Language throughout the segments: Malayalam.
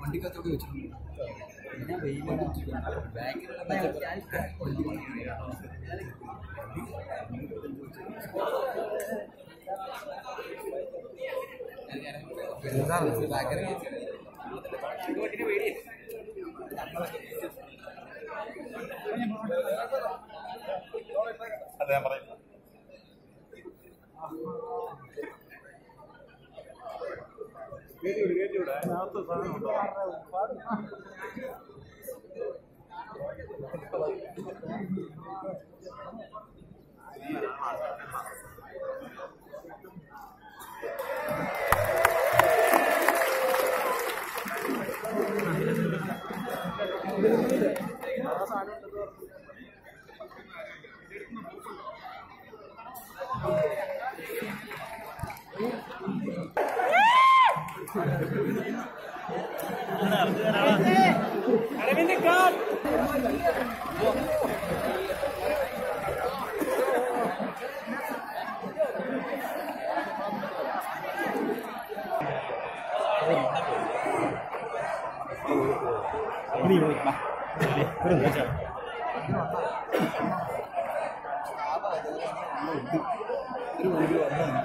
വണ്ടിക്കകത്തോട്ട് വെച്ചിട്ടുണ്ട്. അതെ പറയാം. notas lá não dá. Thank you. 우리 여기 봐. 그런 거죠. 그리고 우리 왔는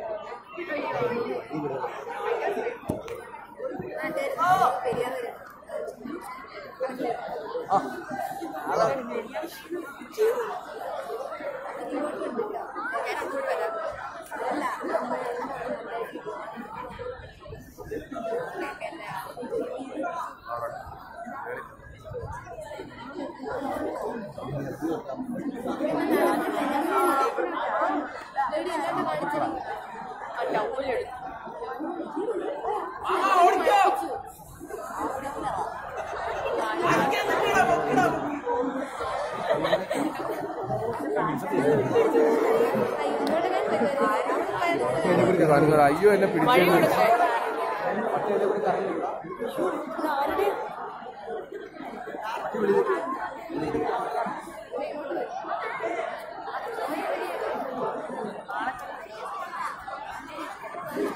可以可 അയ്യോ എന്നെ പിടിച്ചു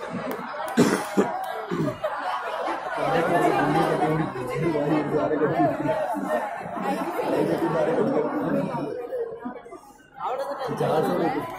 Thank you. चार सौ रुपये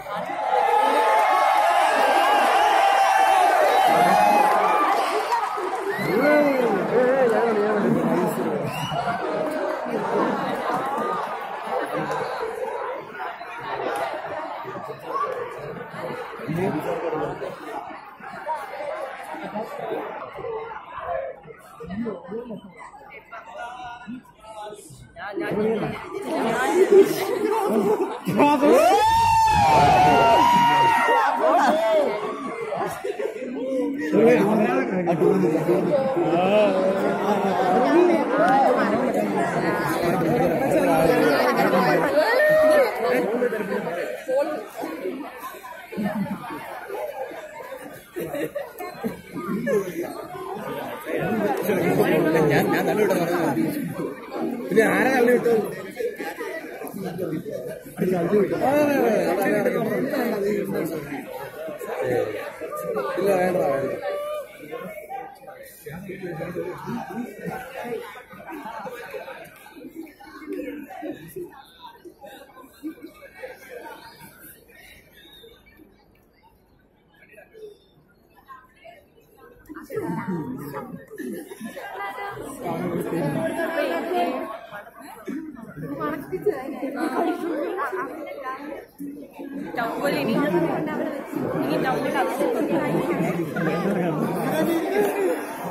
ഞാൻ ഞാൻ തള്ളി വിട്ടത് പറഞ്ഞത് പിന്നെ ആരാ തള്ളി വിട്ടത് ആ, അതെ, അതെ, അതെ, അതെ, അതെ. ഇല്ല വേണ്ട വേണ്ട ടൗണിൽ ഇനി ഇനി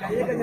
കയ്യൊക്കെ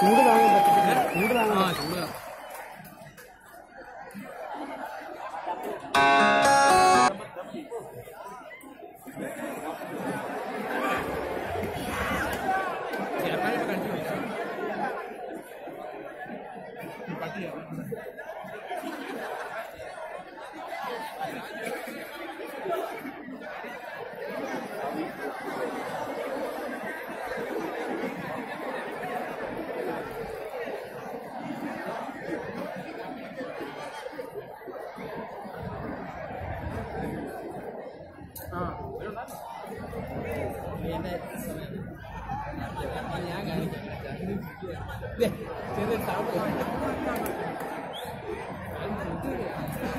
정글을 하는 것 같아. 정글을 하는 것 같아. 屌。Yeah, I got it. 对，现在打不.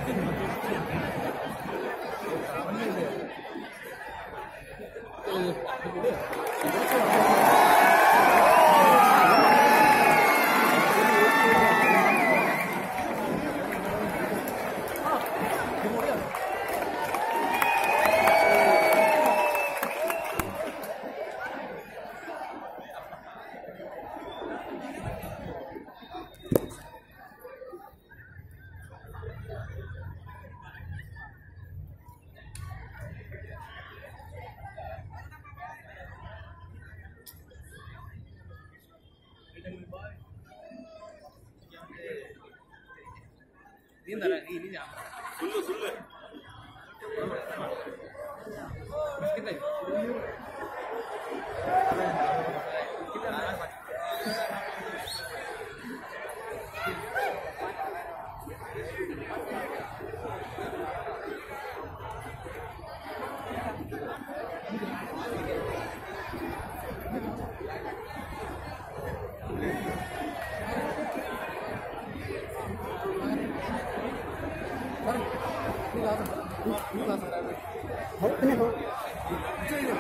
네, ಇಂದ ನೀನು 你拿着你拿着好你好你你这个